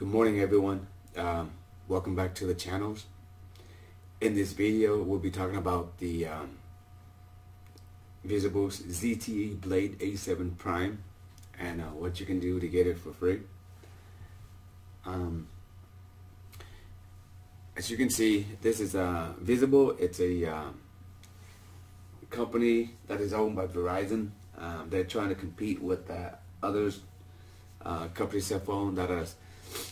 Good morning everyone. Um, welcome back to the channels. In this video we'll be talking about the um, Visible's ZTE Blade A7 Prime and uh, what you can do to get it for free. Um, as you can see this is uh, Visible. It's a uh, company that is owned by Verizon. Um, they're trying to compete with uh, others uh, company cell phone that are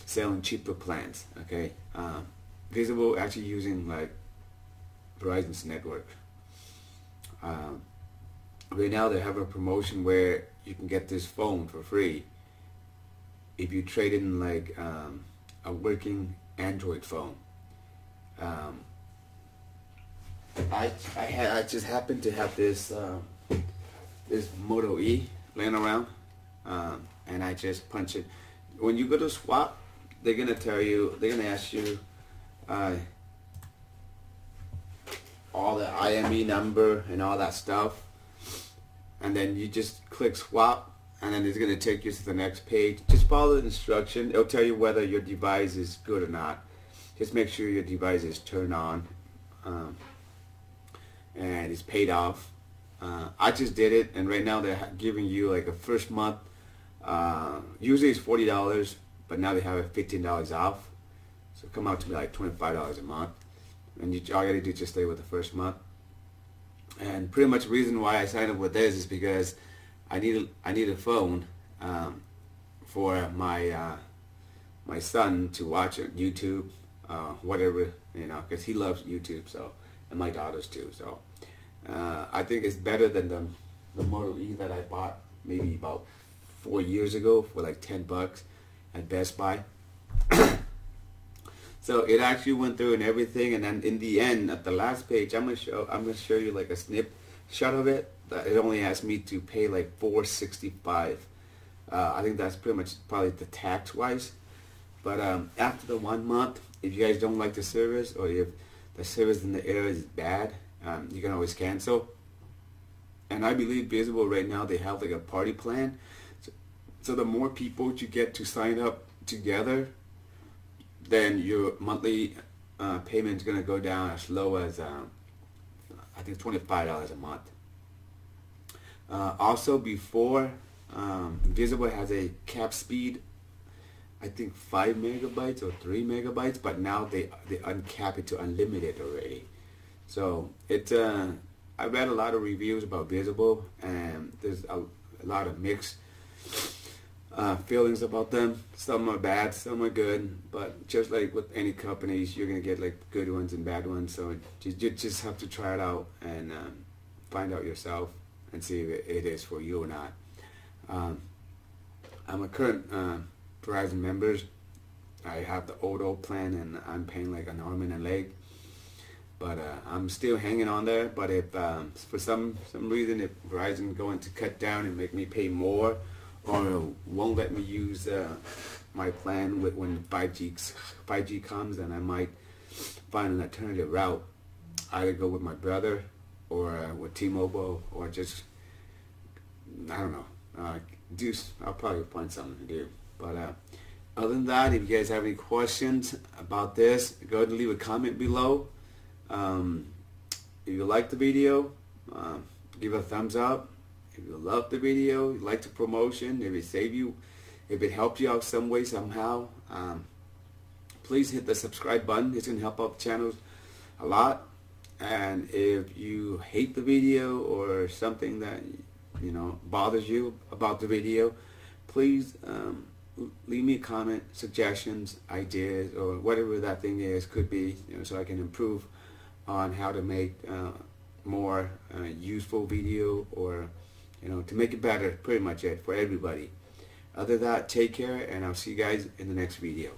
selling cheaper plans. Okay, um, Visible actually using like Verizon's network. Um, right now they have a promotion where you can get this phone for free if you trade in like um, a working Android phone. Um, I I I just happened to have this uh, this Moto E laying around, um, and I just punch it when you go to swap, they're gonna tell you, they're gonna ask you uh, all the IME number and all that stuff, and then you just click swap, and then it's gonna take you to the next page. Just follow the instruction. It'll tell you whether your device is good or not. Just make sure your device is turned on um, and it's paid off. Uh, I just did it, and right now they're giving you like a first month uh, usually it's forty dollars, but now they have it fifteen dollars off. So come out to be like twenty five dollars a month, and you all you gotta do is just stay with the first month. And pretty much the reason why I signed up with this is because I need a, I need a phone um, for my uh, my son to watch YouTube, uh, whatever you know, because he loves YouTube. So and my daughters too. So uh, I think it's better than the the Moto E that I bought maybe about four years ago for like 10 bucks at Best Buy. so it actually went through and everything and then in the end at the last page I'm gonna show I'm gonna show you like a snip shot of it. It only asked me to pay like 465 uh, I think that's pretty much probably the tax wise. But um, after the one month if you guys don't like the service or if the service in the area is bad um, you can always cancel. And I believe Visible right now they have like a party plan so the more people you get to sign up together, then your monthly uh, payment is going to go down as low as um, I think $25 a month. Uh, also before, um, Visible has a cap speed, I think 5 megabytes or 3 megabytes, but now they, they uncap it to unlimited already. So it, uh, I read a lot of reviews about Visible and there's a, a lot of mixed uh, feelings about them. Some are bad, some are good, but just like with any companies, you're gonna get like good ones and bad ones. So you, just have to try it out and um, find out yourself and see if it is for you or not. Um, I'm a current uh, Verizon member. I have the old old plan and I'm paying like an arm and a leg. But uh, I'm still hanging on there. But if um, for some some reason if Verizon going to cut down and make me pay more, or won't let me use uh, my plan with when 5G 5G comes, and I might find an alternative route. Either go with my brother, or uh, with T-Mobile, or just I don't know. Uh, do I'll probably find something to do. But uh, other than that, if you guys have any questions about this, go ahead and leave a comment below. Um, if you like the video, uh, give a thumbs up if you love the video, you like the promotion, if it save you, if it helped you out some way, somehow, um, please hit the subscribe button. It's going to help out the channel a lot. And if you hate the video or something that, you know, bothers you about the video, please um, leave me a comment, suggestions, ideas, or whatever that thing is, could be, you know, so I can improve on how to make uh, more uh, useful video or you know, to make it better, pretty much it for everybody. Other than that, take care, and I'll see you guys in the next video.